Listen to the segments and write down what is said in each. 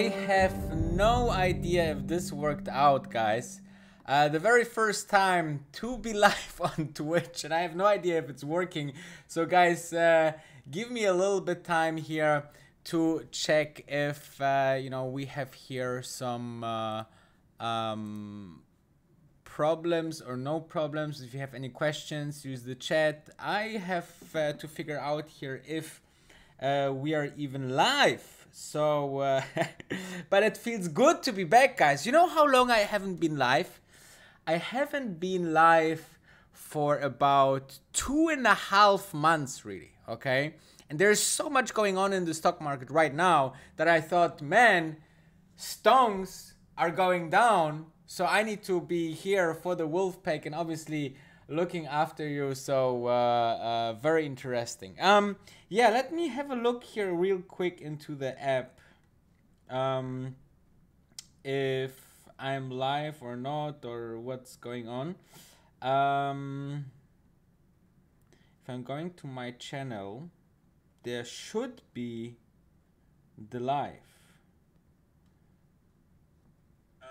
I have no idea if this worked out, guys. Uh, the very first time to be live on Twitch, and I have no idea if it's working. So, guys, uh, give me a little bit time here to check if uh, you know we have here some uh, um, problems or no problems. If you have any questions, use the chat. I have uh, to figure out here if uh, we are even live. So, uh, but it feels good to be back, guys. You know how long I haven't been live? I haven't been live for about two and a half months, really. Okay. And there's so much going on in the stock market right now that I thought, man, stonks are going down. So I need to be here for the wolf pack and obviously looking after you. So uh, uh, very interesting. Um, yeah, let me have a look here real quick into the app. Um, if I'm live or not, or what's going on. Um, if I'm going to my channel, there should be the live. Um,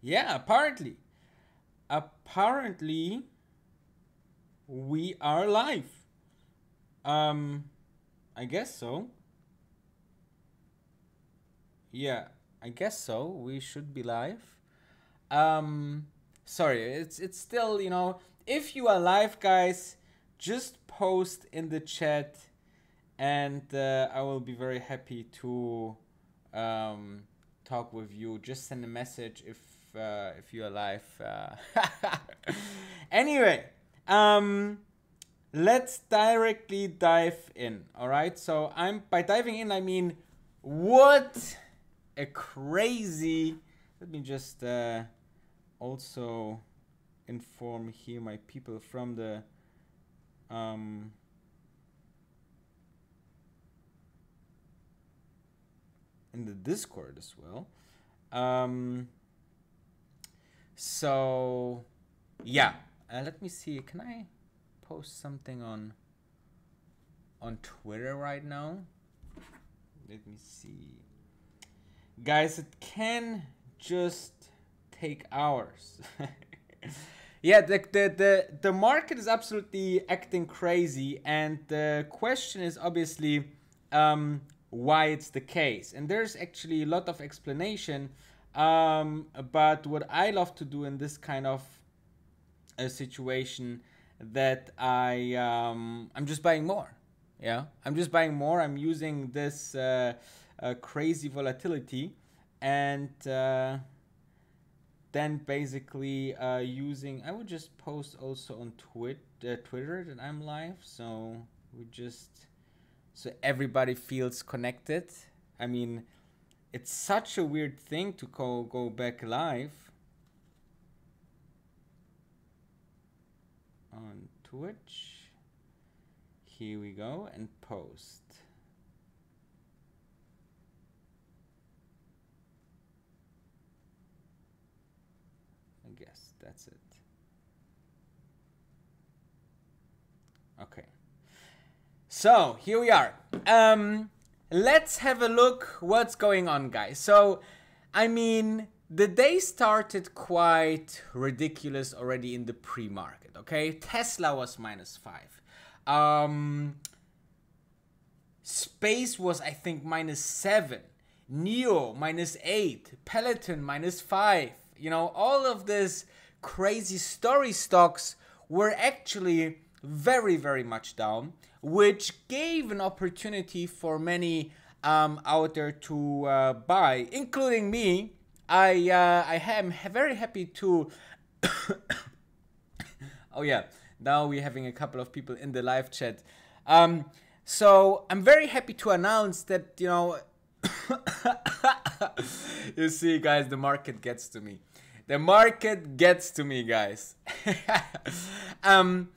yeah, apparently apparently we are live. Um, I guess so. Yeah, I guess so. We should be live. Um, sorry, it's it's still you know if you are live, guys, just post in the chat, and uh, I will be very happy to um, talk with you. Just send a message if uh, if you're live. Uh. anyway, um, let's directly dive in. All right. So I'm by diving in, I mean what a crazy. Let me just uh, also inform here my people from the um, in the Discord as well. Um, so, yeah. Uh, let me see. Can I post something on on Twitter right now? Let me see. Guys, it can just take hours. yeah, the, the, the, the market is absolutely acting crazy, and the question is obviously um, why it's the case. And there's actually a lot of explanation um, but what I love to do in this kind of a situation that I um, I'm just buying more. Yeah, I'm just buying more. I'm using this uh, uh, crazy volatility and uh, then basically uh, using. I would just post also on twit uh, Twitter that I'm live. So we just so everybody feels connected. I mean it's such a weird thing to go, go back live on Twitch. Here we go and post. I guess that's it. Okay. So here we are. Um, let's have a look what's going on, guys. So, I mean, the day started quite ridiculous already in the pre-market, okay? Tesla was minus five. Um, Space was, I think, minus seven. Nio, minus eight. Peloton minus five. You know, all of these crazy story stocks were actually very, very much down which gave an opportunity for many um, out there to uh, buy, including me. I uh, I am very happy to. oh yeah, now we're having a couple of people in the live chat. Um, so I'm very happy to announce that you know. you see, guys, the market gets to me. the market gets to me, guys. um,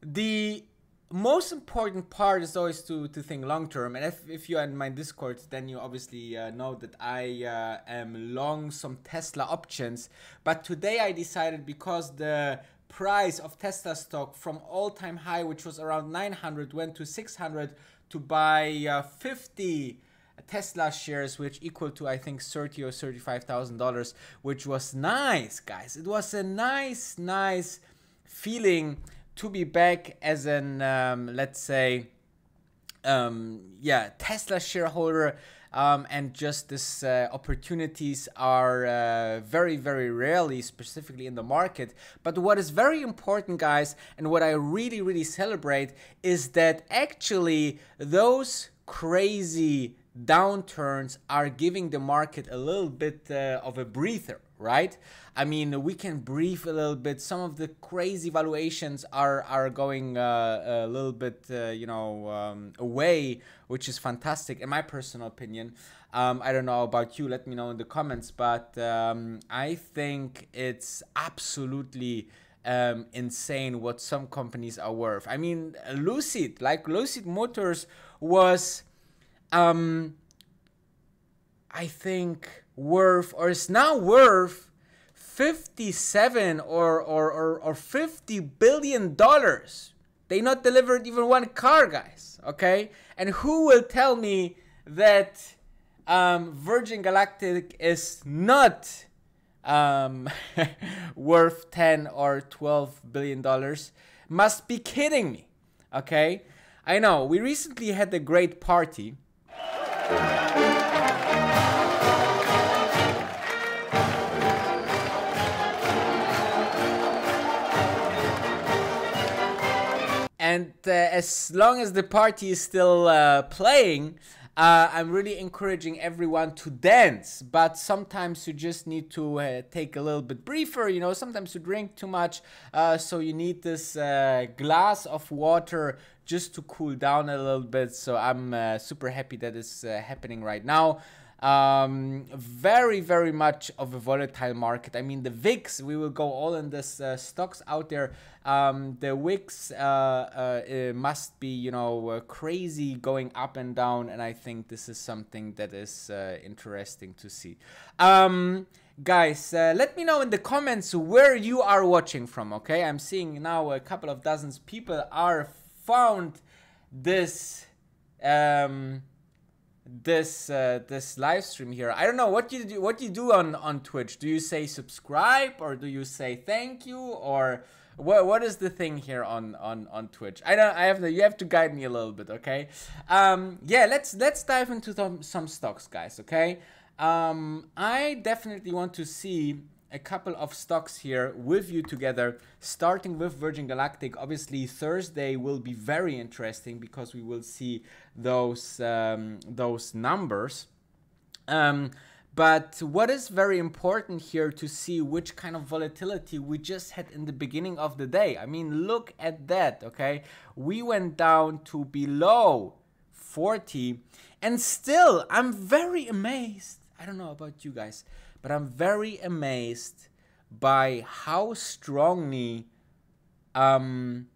the most important part is always to, to think long term. And if, if you are in my Discord, then you obviously uh, know that I uh, am long some Tesla options. But today I decided because the price of Tesla stock from all time high, which was around 900, went to 600 to buy uh, 50 Tesla shares, which equal to I think thirty or thirty-five thousand dollars, which was nice, guys. It was a nice, nice feeling to be back as an um, let's say, um, yeah, Tesla shareholder. Um, and just this uh, opportunities are uh, very very rarely specifically in the market but what is very important guys and what i really really celebrate is that actually those crazy downturns are giving the market a little bit uh, of a breather, right? I mean, we can breathe a little bit. Some of the crazy valuations are are going uh, a little bit, uh, you know, um, away, which is fantastic in my personal opinion. Um, I don't know about you. Let me know in the comments. But um, I think it's absolutely. Um, insane what some companies are worth. I mean, Lucid, like Lucid Motors, was um, I think worth or is now worth 57 or, or, or, or 50 billion dollars. They not delivered even one car, guys. Okay, and who will tell me that um, Virgin Galactic is not um, worth 10 or 12 billion dollars? Must be kidding me. Okay, I know we recently had a great party uh, as long as the party is still uh, playing, uh, I'm really encouraging everyone to dance, but sometimes you just need to uh, take a little bit briefer. You know, sometimes you drink too much, uh, so you need this uh, glass of water just to cool down a little bit. So I'm uh, super happy that is uh, happening right now. Um, very, very much of a volatile market. I mean, the VIX, we will go all in this uh, stocks out there. Um, the VIX uh, uh, must be, you know, uh, crazy going up and down. And I think this is something that is interesting to see. Um, guys uh, let me know in the comments where you are watching from okay i'm seeing now a couple of dozens people are found this um, this uh, this live stream here. I don't know what you do. What you do on on Twitch? Do you say subscribe or do you say thank you or what? What is the thing here on on on Twitch? I don't. I have to. You have to guide me a little bit, okay? Um, yeah. Let's let's dive into some some stocks, guys. Okay. Um, I definitely want to see a couple of stocks here with you together, starting with Virgin Galactic. Obviously, Thursday will be very interesting because we will see those um, those numbers. Um, but what is very important here to see which kind of volatility we just had in the beginning of the day. I mean, look at that, okay? We went down to below 40 and still I'm very amazed. I don't know about you guys but I'm very amazed by how strongly um,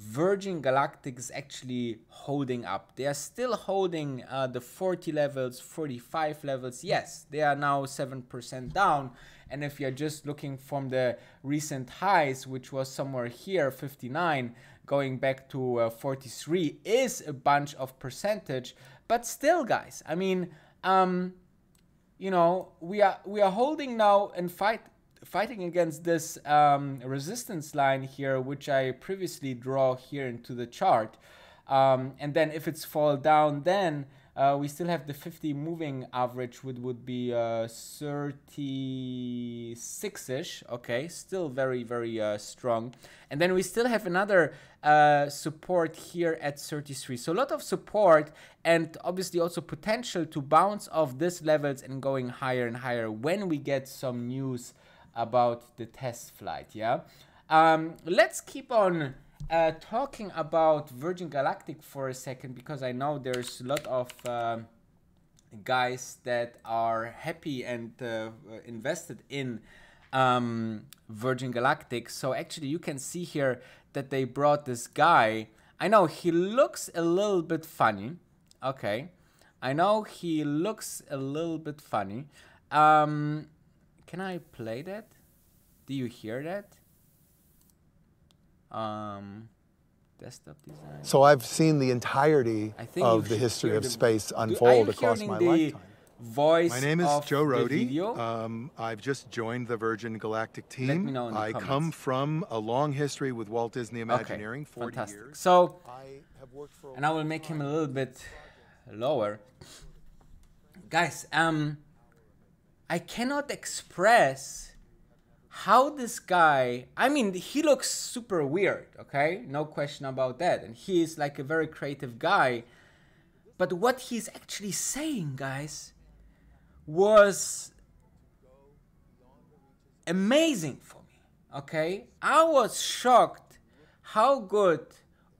Virgin Galactic is actually holding up. They are still holding uh, the 40 levels, 45 levels. Yes, they are now 7% down. And if you're just looking from the recent highs, which was somewhere here, 59, going back to uh, 43, is a bunch of percentage. But still, guys, I mean, um, you know, we are we are holding now and fight fighting against this um, resistance line here, which I previously draw here into the chart. Um, and then if it's fall down, then uh, we still have the 50 moving average, which would be uh, 36-ish. Okay, still very, very uh, strong. And then we still have another uh, support here at 33. So a lot of support and obviously also potential to bounce off these levels and going higher and higher when we get some news about the test flight, yeah? Um, let's keep on uh, talking about Virgin Galactic for a second because I know there's a lot of uh, guys that are happy and uh, invested in um, Virgin Galactic. So actually, you can see here that they brought this guy. I know he looks a little bit funny. Okay, I know he looks a little bit funny. Um, can I play that? Do you hear that? Um, desktop design. So I've seen the entirety of the history of the, space unfold across my lifetime. Voice my name is Joe Rohde. Um, I've just joined the Virgin Galactic team. I comments. come from a long history with Walt Disney Imagineering, okay, 40 fantastic. years. So, I and I will make him a little bit lower. Guys, um, I cannot express how this guy i mean he looks super weird okay? No question about that. And he is like a very creative guy. But what he's actually saying guys was amazing for me okay? I was shocked how good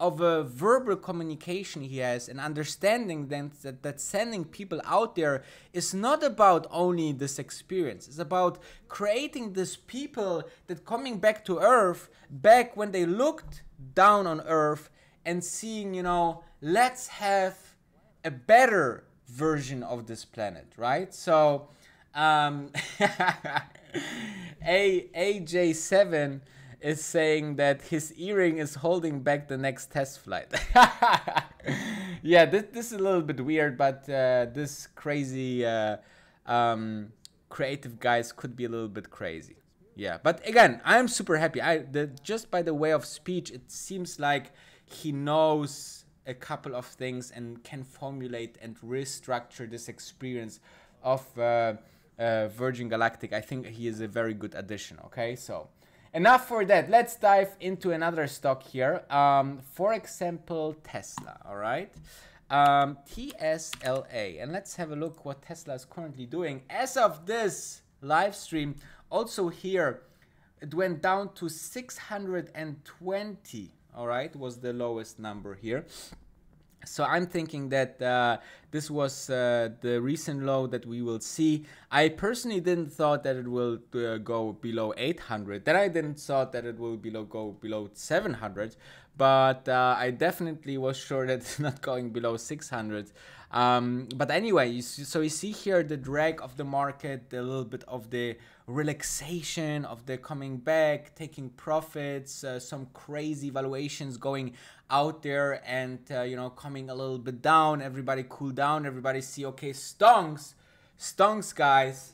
of a verbal communication he has and understanding then that, that sending people out there is not about only this experience. It's about creating this people that coming back to earth back when they looked down on earth and seeing you know let's have a better version of this planet right? So um a aj7 is saying that his earring is holding back the next test flight. yeah, this, this is a little bit weird, but uh, this crazy uh, um, creative guys could be a little bit crazy. Yeah, but again, I'm super happy. I the, just by the way of speech, it seems like he knows a couple of things and can formulate and restructure this experience of uh, uh Virgin Galactic. I think he is a very good addition. Okay, so. Enough for that. Let's dive into another stock here. Um, for example, Tesla, all right? Um, TSLA. And let's have a look what Tesla is currently doing. As of this live stream, also here, it went down to 620, all right? Was the lowest number here. So I'm thinking that uh, this was uh, the recent low that we will see. I personally didn't thought that it will uh, go below 800. Then I didn't thought that it will below go below 700. But uh, I definitely was sure that it's not going below 600. Um, but anyway, so you see here the drag of the market, a little bit of the relaxation of the coming back, taking profits, uh, some crazy valuations going out there and uh, you know coming a little bit down. Everybody cool down. Everybody see okay, stonks, stonks, guys.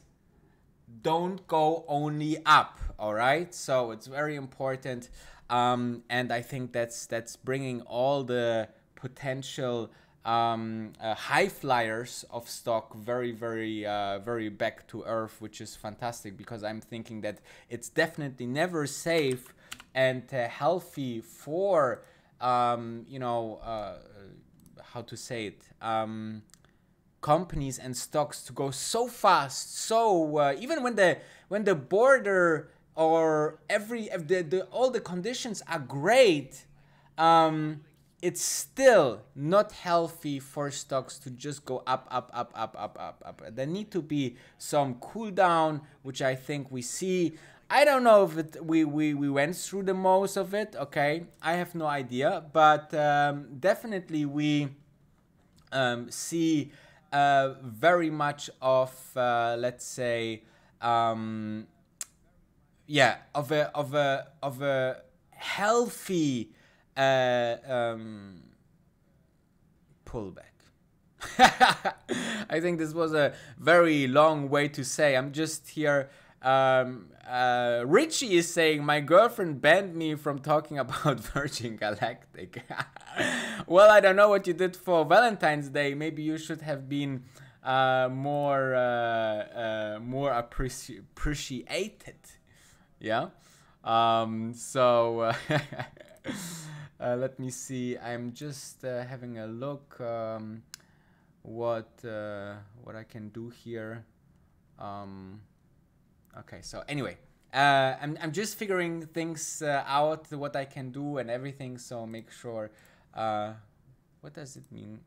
Don't go only up. All right. So it's very important, um, and I think that's that's bringing all the potential um, uh, high flyers of stock very, very, uh, very back to earth, which is fantastic because I'm thinking that it's definitely never safe and uh, healthy for, um, you know, uh, how to say it, um, companies and stocks to go so fast. So uh, even when the when the border or every the, the all the conditions are great. Um, it's still not healthy for stocks to just go up, up, up, up, up, up, up. There need to be some cool down, which I think we see. I don't know if it, we, we, we went through the most of it, okay? I have no idea, but um, definitely we um, see uh, very much of, uh, let's say, um, yeah, of a, of a, of a healthy uh, um, pullback. I think this was a very long way to say. I'm just here. Um, uh, Richie is saying my girlfriend banned me from talking about Virgin Galactic. well, I don't know what you did for Valentine's Day. Maybe you should have been uh, more uh, uh more appreci- appreciated. Yeah. Um, so. Uh, let me see. I'm just uh, having a look um, what uh, what I can do here. Um, okay, so anyway, uh, I'm I'm just figuring things uh, out, what I can do and everything. So make sure. Uh, what does it mean?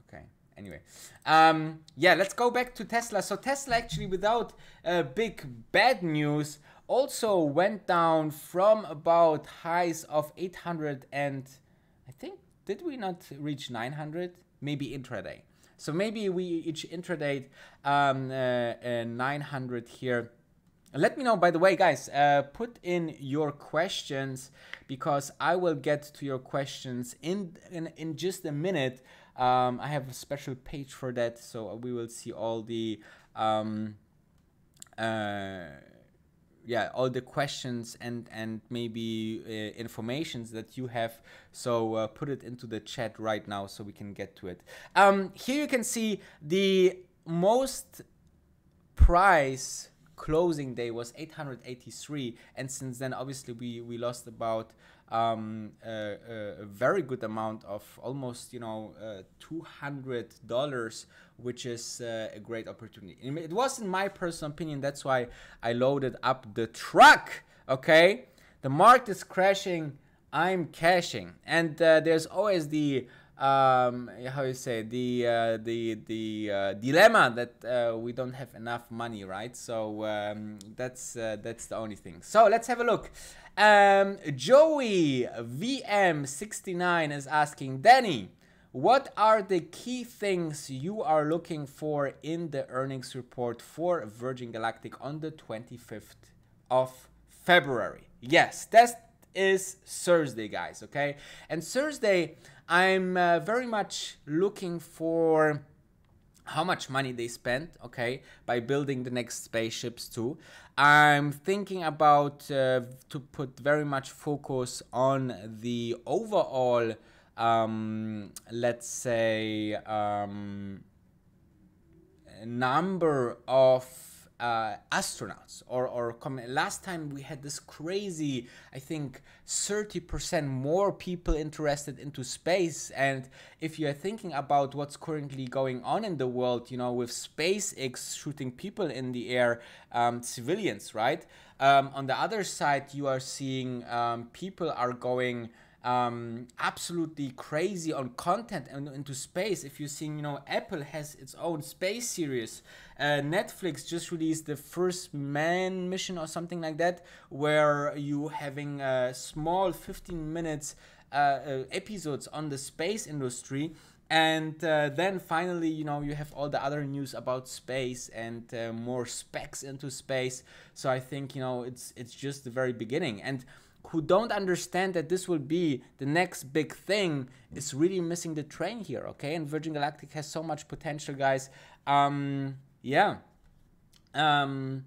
Okay. anyway, um, yeah, let's go back to Tesla. So Tesla actually, without big bad news, also went down from about highs of 800 and I think did we not reach 900? Maybe intraday. So maybe we each intraday um, uh, uh, 900 here. Let me know, by the way, guys, uh, put in your questions because I will get to your questions in, in, in just a minute. Um, I have a special page for that, so we will see all the um, uh, yeah all the questions and and maybe uh, informations that you have. So uh, put it into the chat right now so we can get to it. Um, here you can see the most price closing day was 883 and since then obviously we we lost about um, a, a, very good amount of almost you know uh, $200 which is uh, a great opportunity. It was in my personal opinion. That's why i loaded up the truck okay? The market is crashing. I'm cashing. And uh, there's always the um, how you say the uh, the the uh, dilemma that uh, we don't have enough money, right? So um, that's uh, that's the only thing. So let's have a look. Um, Joey VM69 is asking Danny, what are the key things you are looking for in the earnings report for Virgin Galactic on the 25th of February? Yes, that is Thursday, guys. Okay, and Thursday I'm uh, very much looking for how much money they spent, okay, by building the next spaceships too. I'm thinking about uh, to put very much focus on the overall, um, let's say, um, number of uh, astronauts or, or last time we had this crazy i think 30% more people interested into space. And if you are thinking about what's currently going on in the world you know with spacex shooting people in the air um, civilians right? Um, on the other side you are seeing um, people are going um, absolutely crazy on content and into space. If you're seeing, you know, Apple has its own space series. Uh, Netflix just released the first man mission or something like that, where you having a small 15 minutes uh, uh, episodes on the space industry. And uh, then finally, you know, you have all the other news about space and uh, more specs into space. So I think, you know, it's it's just the very beginning. And who don't understand that this will be the next big thing is really missing the train here, okay? And Virgin Galactic has so much potential, guys. Um, yeah. Um,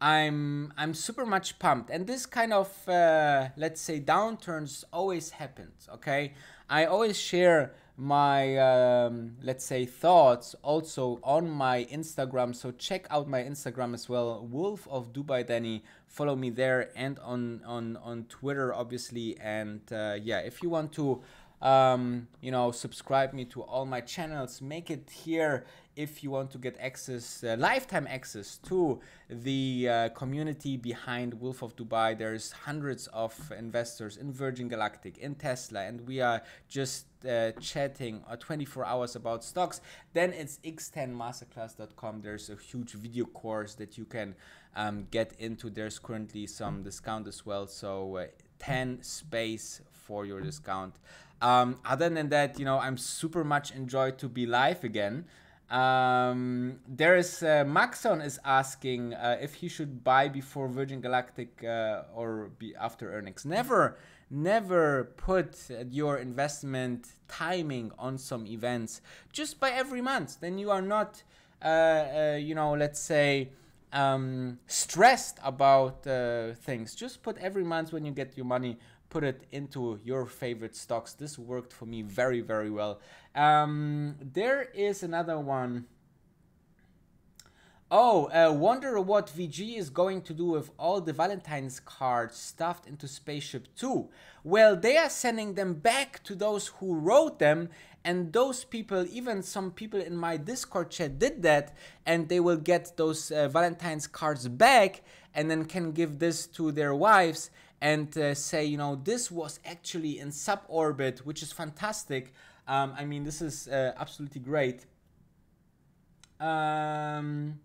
I'm I'm super much pumped, and this kind of uh, let's say downturns always happens. Okay, I always share my um, let's say thoughts also on my Instagram. So check out my Instagram as well, Wolf of Dubai Danny. Follow me there and on on on Twitter obviously. And uh, yeah, if you want to um, you know subscribe me to all my channels, make it here if you want to get access, uh, lifetime access to the uh, community behind Wolf of Dubai. There's hundreds of investors in Virgin Galactic, in Tesla, and we are just uh, chatting uh, 24 hours about stocks. Then it's x10masterclass.com. There's a huge video course that you can um, get into. There's currently some discount as well. So uh, 10 space for your discount. Um, other than that, you know, I'm super much enjoyed to be live again. Um, there is uh, Maxon is asking uh, if he should buy before Virgin Galactic uh, or be after earnings. Never, never put your investment timing on some events. Just by every month. Then you are not, uh, uh, you know, let's say. Um, stressed about uh, things. Just put every month when you get your money put it into your favorite stocks. This worked for me very, very well. Um, there is another one. Oh, uh, wonder what VG is going to do with all the Valentine's cards stuffed into Spaceship 2. Well, they are sending them back to those who wrote them, and those people, even some people in my Discord chat did that, and they will get those uh, Valentine's cards back and then can give this to their wives and uh, say, you know, this was actually in suborbit, which is fantastic. Um, I mean, this is uh, absolutely great. Um,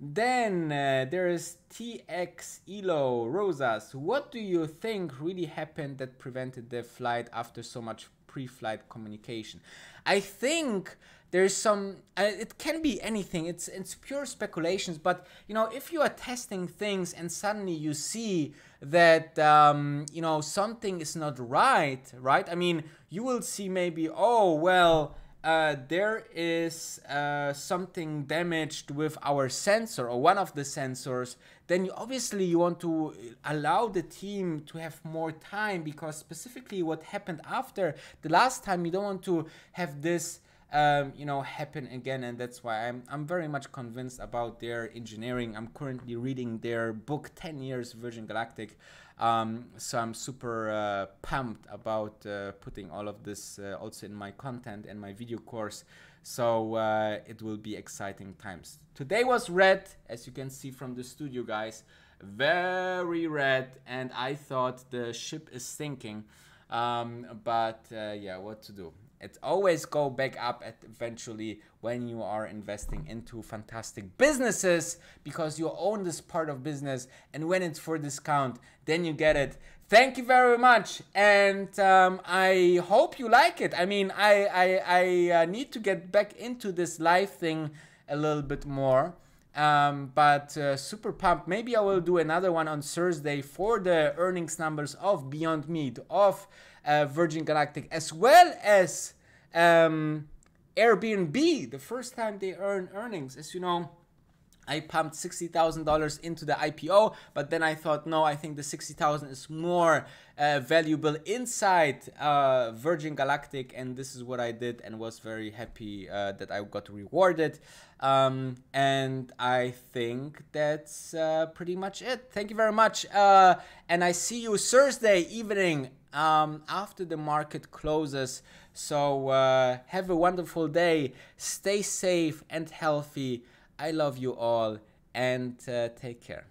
then uh, there is TX Elo Rosas. What do you think really happened that prevented the flight after so much pre-flight communication? I think there's some uh, it can be anything it's it's pure speculations but you know if you are testing things and suddenly you see that um, you know something is not right right i mean you will see maybe oh well uh, there is uh, something damaged with our sensor or one of the sensors, then you, obviously you want to allow the team to have more time because specifically what happened after the last time, you don't want to have this um, you know happen again. And that's why I'm, I'm very much convinced about their engineering. I'm currently reading their book 10 years virgin galactic um, so i'm super uh, pumped about uh, putting all of this uh, also in my content and my video course. So uh, it will be exciting times. Today was red as you can see from the studio guys. Very red and i thought the ship is sinking. Um, but uh, yeah what to do it always go back up eventually when you are investing into fantastic businesses because you own this part of business. And when it's for discount then you get it. Thank you very much. And um, i hope you like it. I mean i i, I uh, need to get back into this live thing a little bit more. Um, but uh, super pumped. Maybe I will do another one on Thursday for the earnings numbers of Beyond Meat, of uh, Virgin Galactic, as well as um, Airbnb, the first time they earn earnings. As you know, I pumped $60,000 into the IPO, but then I thought, no, I think the 60,000 is more uh, valuable inside uh, Virgin Galactic, and this is what I did and was very happy uh, that I got rewarded. Um, and I think that's uh, pretty much it. Thank you very much. Uh, and I see you Thursday evening um, after the market closes. So uh, have a wonderful day. Stay safe and healthy. I love you all and uh, take care.